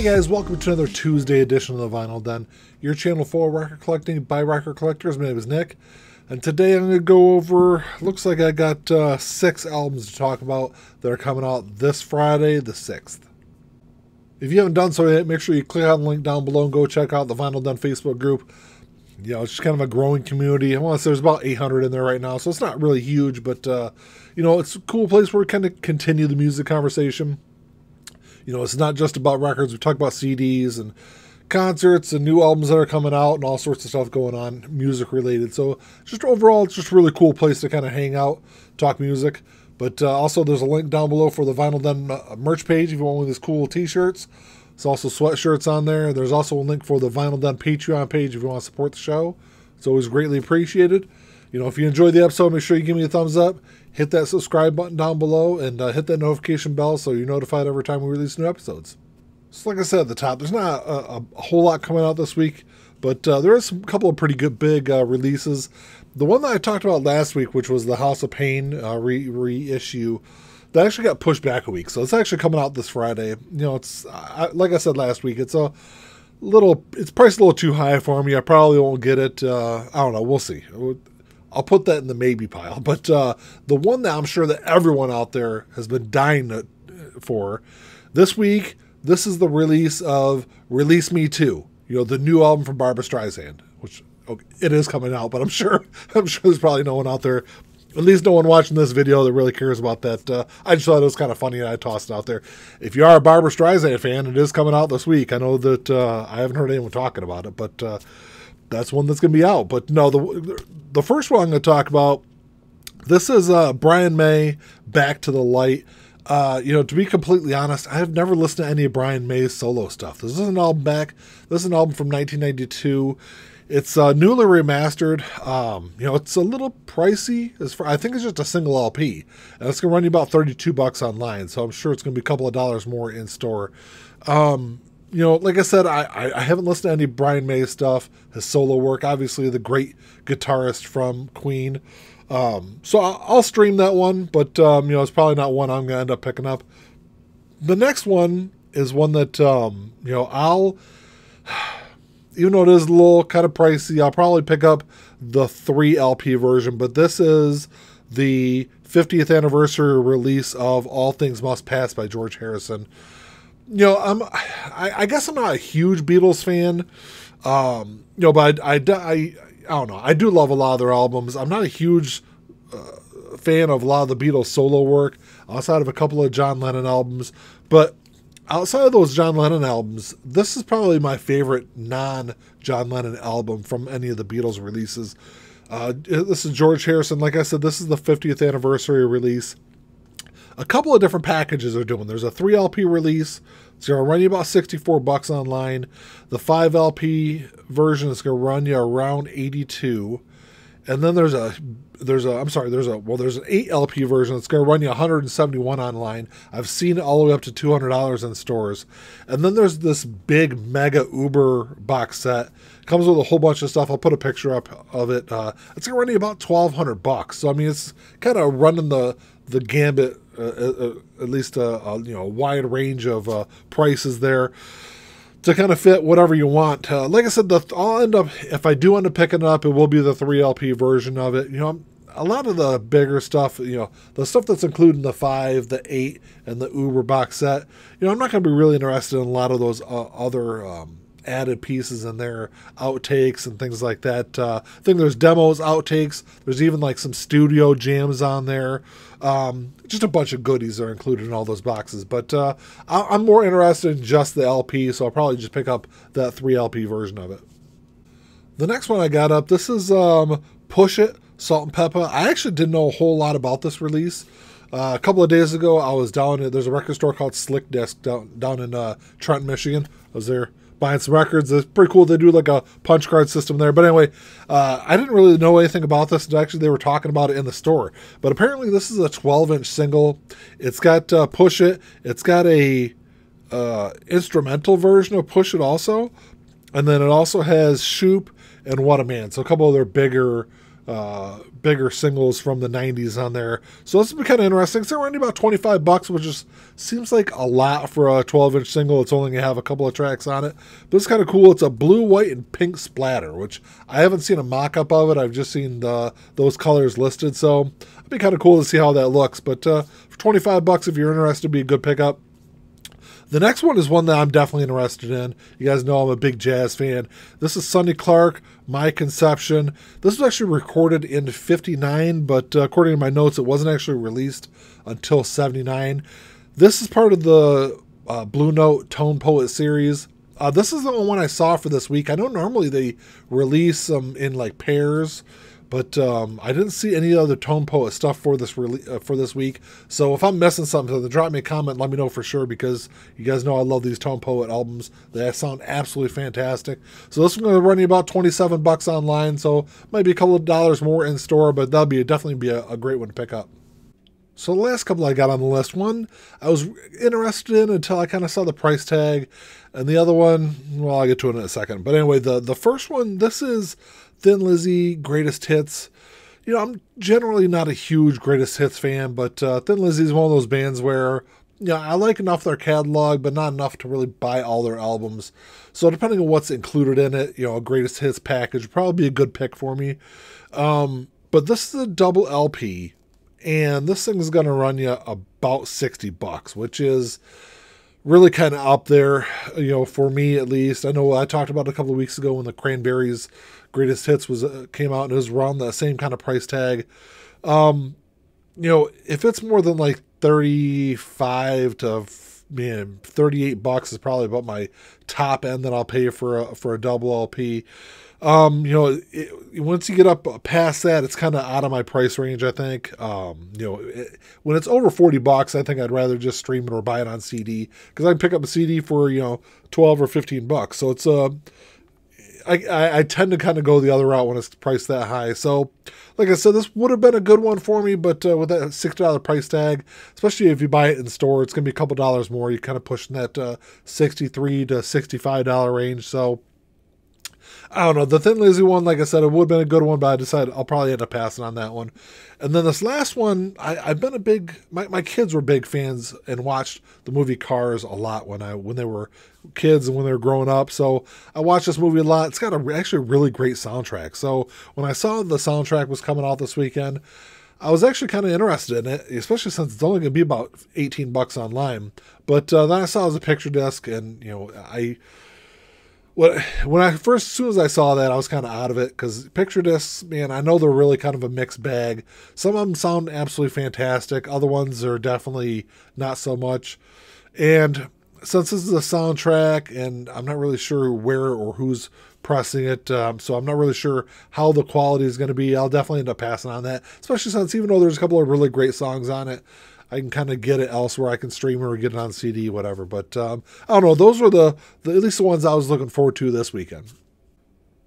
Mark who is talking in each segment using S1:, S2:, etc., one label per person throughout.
S1: Hey guys, welcome to another Tuesday edition of the Vinyl Den, your channel for record collecting by record collectors. My name is Nick, and today I'm going to go over. Looks like I got uh, six albums to talk about that are coming out this Friday, the sixth. If you haven't done so yet, make sure you click on the link down below and go check out the Vinyl Den Facebook group. You know, it's just kind of a growing community. I want to say there's about 800 in there right now, so it's not really huge, but uh, you know, it's a cool place where we kind of continue the music conversation you know, it's not just about records. We talk about CDs and concerts and new albums that are coming out and all sorts of stuff going on, music related. So just overall, it's just a really cool place to kind of hang out, talk music. But uh, also, there's a link down below for the Vinyl Den uh, merch page if you want one of these cool T-shirts. It's also sweatshirts on there. There's also a link for the Vinyl Den Patreon page if you want to support the show. It's always greatly appreciated. You know, if you enjoyed the episode, make sure you give me a thumbs up hit that subscribe button down below and uh, hit that notification bell so you're notified every time we release new episodes. So, like I said at the top, there's not a, a whole lot coming out this week, but uh, there is a couple of pretty good big uh, releases. The one that I talked about last week, which was the House of Pain uh, re- reissue, that actually got pushed back a week. So it's actually coming out this Friday. You know, it's I, like I said last week, it's a little, it's priced a little too high for me. I probably won't get it. Uh, I don't know. We'll see. I'll put that in the maybe pile. But uh, the one that I'm sure that everyone out there has been dying for this week, this is the release of Release Me Too. You know, the new album from Barbra Streisand, which okay, it is coming out, but I'm sure I'm sure there's probably no one out there, at least no one watching this video that really cares about that. Uh, I just thought it was kind of funny and I tossed it out there. If you are a Barbra Streisand fan, it is coming out this week. I know that uh, I haven't heard anyone talking about it, but uh, that's one that's going to be out. But no, the the first one I'm going to talk about. This is uh, Brian May, Back to the Light. Uh, you know, to be completely honest, I have never listened to any of Brian May's solo stuff. This is an album back. This is an album from 1992. It's uh, newly remastered. Um, you know, it's a little pricey. As far I think it's just a single LP, and it's gonna run you about 32 bucks online. So I'm sure it's gonna be a couple of dollars more in store. Um, you know, like I said, I, I haven't listened to any Brian May stuff, his solo work. Obviously, the great guitarist from Queen. Um, so I'll, I'll, stream that one, but um, you know, it's probably not one I'm gonna end up picking up. The next one is one that um, you know I'll, even though it is a little kind of pricey, I'll probably pick up the three LP version. But this is the 50th anniversary release of All Things Must Pass by George Harrison you know, I'm, I, I, guess I'm not a huge Beatles fan, um, you know, but I, I, I, I, don't know. I do love a lot of their albums. I'm not a huge uh, fan of a lot of the Beatles solo work outside of a couple of John Lennon albums, but outside of those John Lennon albums, this is probably my favorite non John Lennon album from any of the Beatles releases. Uh, this is George Harrison. Like I said, this is the 50th anniversary release a couple of different packages are doing. There's a 3 LP release. It's going to run you about 64 bucks online. The 5 LP version is going to run you around 82. And then there's a there's a I'm sorry, there's a well there's an 8 LP version that's going to run you 171 online. I've seen it all the way up to $200 in stores. And then there's this big mega Uber box set. comes with a whole bunch of stuff. I'll put a picture up of it. Uh, it's going to run you about 1200 bucks. So I mean it's kind of running the the gambit at least a, you know a wide range of uh, prices there to kind of fit whatever you want. Uh, like I said, the, I'll end up if I do end up picking it up, it will be the three LP version of it. You know, a lot of the bigger stuff, you know, the stuff that's included in the five, the eight, and the Uber box set. You know, I'm not going to be really interested in a lot of those uh, other. Um, added pieces in there, outtakes and things like that. Uh, I think there's demos, outtakes. There's even like some studio jams on there. Um, just a bunch of goodies are included in all those boxes. But uh, I- am more interested in just the LP, so I'll probably just pick up that 3 LP version of it. The next one I got up, this is um, Push It, Salt-N-Pepa. I actually didn't know a whole lot about this release. Uh, a couple of days ago, I was down at, there's a record store called Slick Disc down, down in uh, Trenton, Michigan. I was there buying some records. It's pretty cool. They do like a punch card system there. But anyway, uh, I didn't really know anything about this. Actually, they were talking about it in the store. But apparently, this is a 12 inch single. It's got uh, Push It. It's got a uh, instrumental version of Push It also. And then it also has Shoop and What a Man. So a couple of their bigger uh, bigger singles from the 90s on there. So this has been kind of interesting. So they're only about 25 bucks, which just seems like a lot for a 12 inch single. It's only going to have a couple of tracks on it. But it's kind of cool. It's a blue, white, and pink splatter, which I haven't seen a mock up of it. I've just seen the, those colors listed. So it'd be kind of cool to see how that looks. But uh, for 25 bucks, if you're interested, be a good pickup. The next one is one that I'm definitely interested in. You guys know I'm a big jazz fan. This is Sonny Clark, My Conception. This was actually recorded in 59, but uh, according to my notes, it wasn't actually released until 79. This is part of the uh, Blue Note Tone Poet series. Uh, this is the only one I saw for this week. I know normally they release them in like pairs but um, I didn't see any other Tone Poet stuff for this re- uh, for this week. So if I'm missing something, drop me a comment. Let me know for sure because you guys know I love these Tone Poet albums. They sound absolutely fantastic. So this one's going to run you about 27 bucks online. So might be a couple of dollars more in store, but that'll be definitely be a, a great one to pick up. So the last couple I got on the list, one I was interested in until I kind of saw the price tag, and the other one, well, I'll get to it in a second. But anyway, the the first one, this is Thin Lizzy Greatest Hits. You know, I'm generally not a huge Greatest Hits fan, but uh, Thin Lizzy is one of those bands where you know, I like enough their catalog, but not enough to really buy all their albums. So depending on what's included in it, you know, a greatest hits package probably be a good pick for me. Um, but this is a double LP, and this thing is going to run you about sixty bucks, which is really kind of up there, you know, for me at least. I know I talked about a couple of weeks ago when the Cranberries greatest hits was uh, came out and it was around the same kind of price tag. Um, you know, if it's more than like 35 to man, 38 bucks is probably about my top end that I'll pay for a, for a double LP. Um, you know, it, once you get up past that, it's kind of out of my price range. I think. Um, you know, it, when it's over forty bucks, I think I'd rather just stream it or buy it on CD because I can pick up a CD for you know twelve or fifteen bucks. So it's a uh, I, I, tend to kind of go the other route when it's priced that high. So, like I said, this would have been a good one for me, but uh, with that sixty dollar price tag, especially if you buy it in store, it's gonna be a couple dollars more. You're kind of pushing that uh, sixty three to sixty five dollar range. So, I don't know. The Thin Lizzy one, like I said, it would have been a good one, but I decided I'll probably end up passing on that one. And then this last one, I, have been a big my, my kids were big fans and watched the movie Cars a lot when I when they were kids and when they were growing up. So I watched this movie a lot. It's got a actually a really great soundtrack. So when I saw the soundtrack was coming out this weekend, I was actually kind of interested in it, especially since it's only going to be about 18 bucks online. But uh, then I saw it was a picture disc, and you know I when when I first, as soon as I saw that, I was kind of out of it because picture discs, man, I know they're really kind of a mixed bag. Some of them sound absolutely fantastic, other ones are definitely not so much. And since this is a soundtrack, and I'm not really sure where or who's pressing it, um, so I'm not really sure how the quality is going to be. I'll definitely end up passing on that, especially since even though there's a couple of really great songs on it, I can kind of get it elsewhere. I can stream it or get it on CD, whatever. But um, I don't know. Those were the, the at least the ones I was looking forward to this weekend.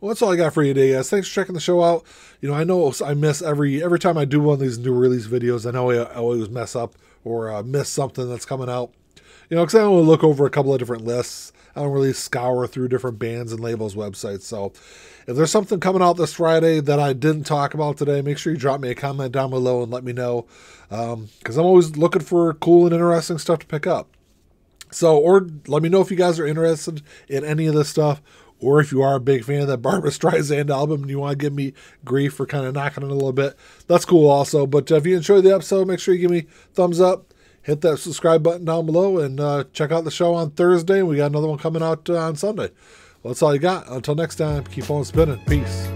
S1: Well, that's all I got for you today, guys. Thanks for checking the show out. You know, I know I miss every every time I do one of these new release videos. I know I, I always mess up or uh, miss something that's coming out. You know, because I only look over a couple of different lists. I don't really scour through different bands and labels websites. So if there's something coming out this Friday that I didn't talk about today, make sure you drop me a comment down below and let me know. Because um, I'm always looking for cool and interesting stuff to pick up. So, or let me know if you guys are interested in any of this stuff, or if you are a big fan of that Barbra Streisand album and you want to give me grief for kind of knocking it a little bit, that's cool also. But if you enjoyed the episode, make sure you give me thumbs up hit that subscribe button down below and uh, check out the show on Thursday. We got another one coming out uh, on Sunday. Well, that's all you got. Until next time, keep on spinning. Peace.